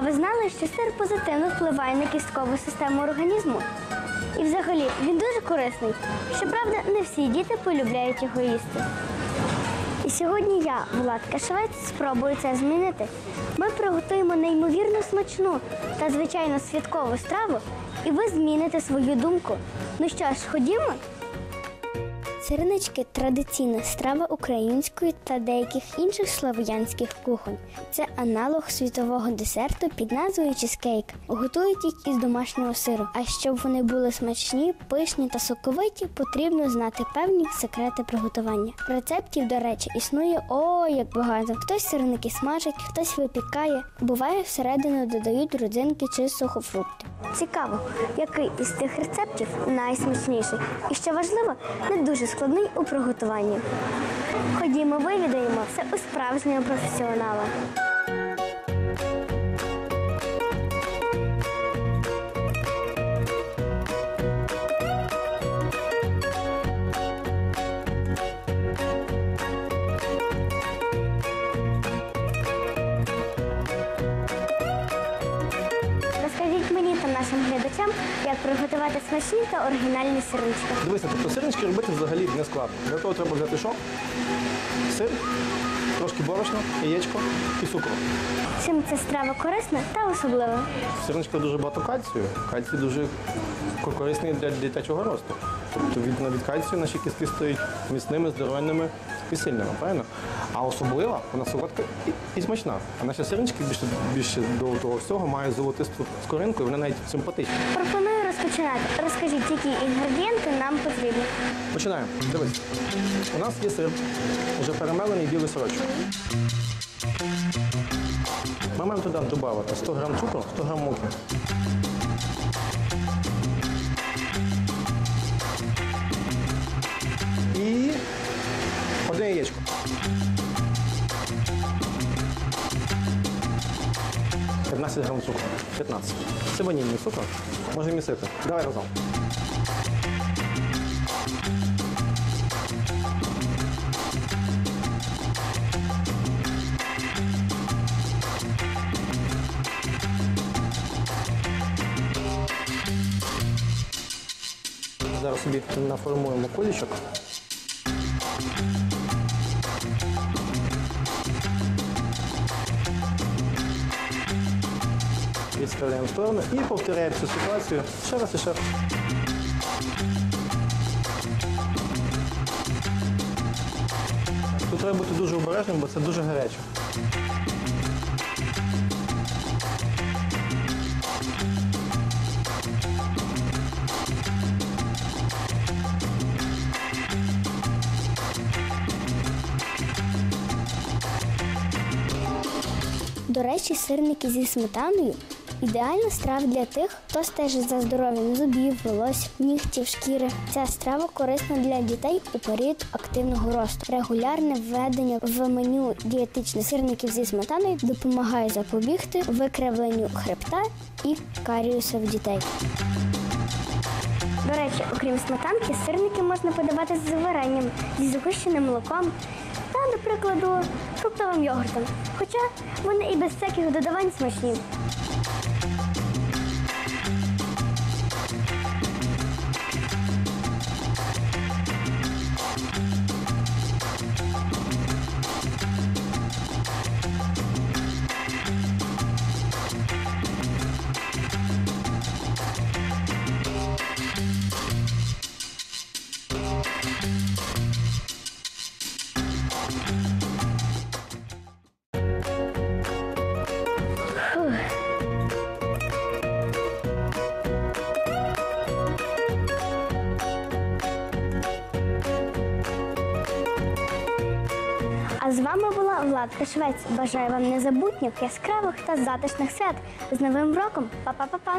А ви знали, що сир позитивно впливає на кісткову систему організму? І взагалі він дуже корисний. Щоправда, не всі діти полюбляють його їсти. І сьогодні я, Влад Кашевець, спробую це змінити. Ми приготуємо неймовірно смачну та звичайно святкову страву, і ви зміните свою думку. Ну що ж, ходімо? Сирнички традиційна страва української та деяких інших слав'янських кухонь. Це аналог світового десерту під назвою чизкейк. Готують їх із домашнього сиру. А щоб вони були смачні, пишні та соковиті, потрібно знати певні секрети приготування. Рецептів, до речі, існує ой як багато. Хтось сирники смажить, хтось випікає. Буває, всередину додають родзинки чи сухофрукти. Цікаво, який із тих рецептів найсмачніший. І що важливо, не дуже складний у приготуванні. Ходімо, вивідаємо все у справжнього професіонала. Мені та нашим глядачам, як приготувати смачні та оригінальні сирнички. Дивися, тобто сирнички робити взагалі не складно. Для того треба взяти що? Сир, трошки борошна, яєчко і цукру. Чим ця страва корисна та особлива? В сирничках дуже багато кальцію. Кальцій дуже корисний для дитячого росту. Тобто від, від кальцію наші кістки стають міцними, здоровенними і сильними, правильно? А особлива вона солодка і, і смачна. А наші сирнички більше, більше до того всього мають золотисту скоринку, і вони навіть симпатичні. Пропоную розпочинати. Розкажіть, які інгредієнти нам потрібні. Починаємо. Дивись. У нас є сир, вже перемелений білий сорочок. Ми маємо туди додати 100 грам цукру, 100 грам муки. І одне яєчко. «15 грам цукру. 15. Це ванільний цукор. Можемо місити. Давай разом. Зараз собі наформуємо колічок. Відставляємо в сторону і повторяємо цю ситуацію ще раз і ще раз. Тут треба бути дуже обережним, бо це дуже гаряче. До речі, сирники зі сметаною ідеальна страва для тих, хто стежить за здоров'ям зубів, волосся, нігтів, шкіри. Ця страва корисна для дітей у період активного росту. Регулярне введення в меню дієтичних сирників зі сметаною допомагає запобігти викривленню хребта і каріуса в дітей. До речі, окрім сметанки, сирники можна подавати з варенням, зі згущеним молоком та, до прикладу, фруктовим йогуртом. Хоча вони і без всяких додавань смачні. З вами була Владка Швець. Бажаю вам незабутніх, яскравих та затишних свят. З Новим роком! Па-па-па-па!